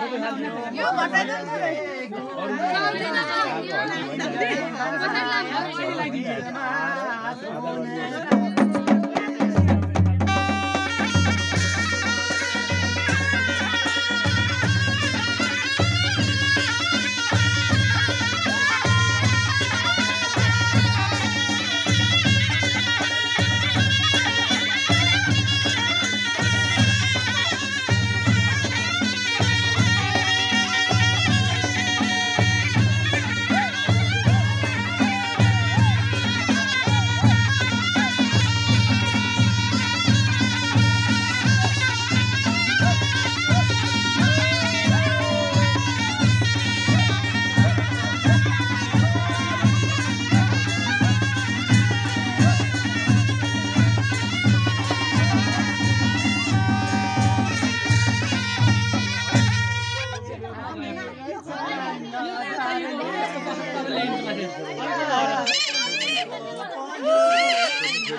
यो Hira